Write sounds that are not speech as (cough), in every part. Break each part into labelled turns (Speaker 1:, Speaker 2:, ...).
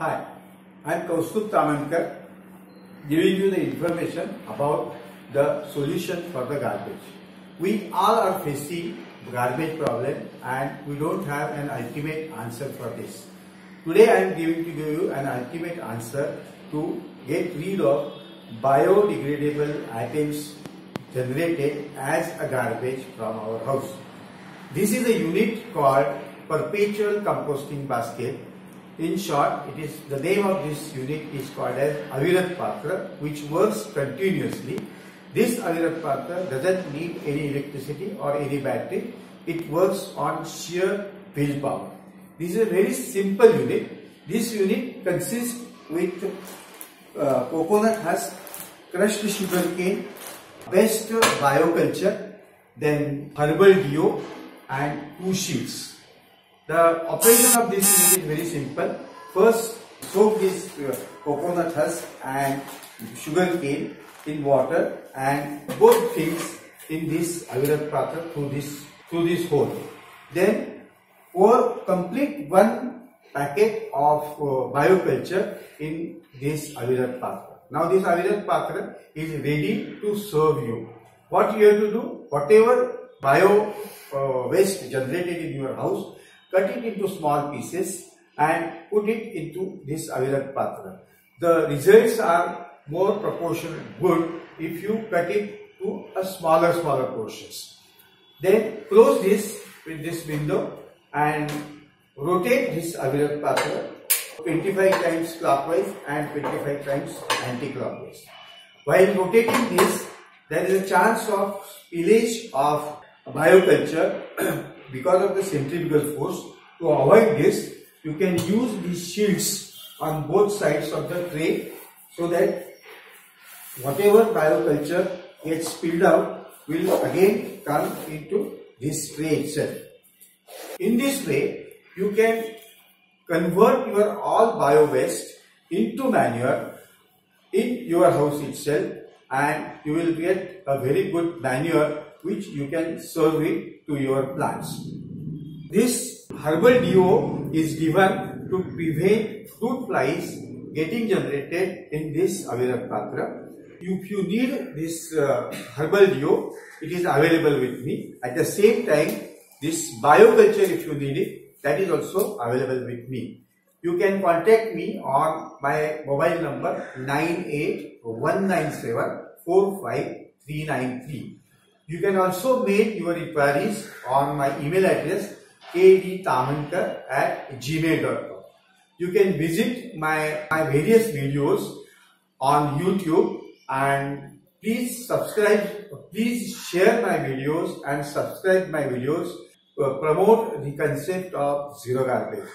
Speaker 1: Hi, I am Kaustubh Tamhankar giving you the information about the solution for the garbage. We all are facing garbage problem and we don't have an ultimate answer for this. Today I am giving to you an ultimate answer to get rid of biodegradable items generated as a garbage from our house. This is a unit called perpetual composting basket in short, it is the name of this unit is called as Avirat Patra, which works continuously. This Avirat Patra doesn't need any electricity or any battery. It works on sheer willpower. This is a very simple unit. This unit consists with uh, coconut husk, crushed sugar cane, best bioculture, then herbal deo and two sheets. The operation of this is very simple. First, soak this uh, coconut husk and sugar cane in water and both things in this avirat patra through this through this hole. Then pour complete one packet of uh, bioculture in this avirat patra. Now this avirat patra is ready to serve you. What you have to do? Whatever bio uh, waste generated in your house, cut it into small pieces and put it into this Avirat Patra. The results are more proportional good if you cut it to a smaller smaller portions. Then close this with this window and rotate this Avirat Patra 25 times clockwise and 25 times anti-clockwise. While rotating this, there is a chance of spillage of bioculture (clears throat) because of the centrifugal force. To avoid this, you can use these shields on both sides of the tray so that whatever bioculture gets spilled out will again come into this tray itself. In this way, you can convert your all bio waste into manure in your house itself and you will get a very good manure which you can serve it to your plants. This herbal deo is given to prevent fruit flies getting generated in this Avirat Patra. If you need this uh, herbal deo, it is available with me. At the same time, this bioculture if you need it, that is also available with me. You can contact me on my mobile number 98197 45393. You can also make your inquiries on my email address kdtamankar at gmail.com. You can visit my, my various videos on YouTube and please subscribe, please share my videos and subscribe my videos to promote the concept of zero garbage.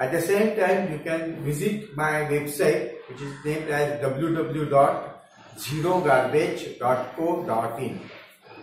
Speaker 1: At the same time, you can visit my website which is named as www.zerogarbage.co.in.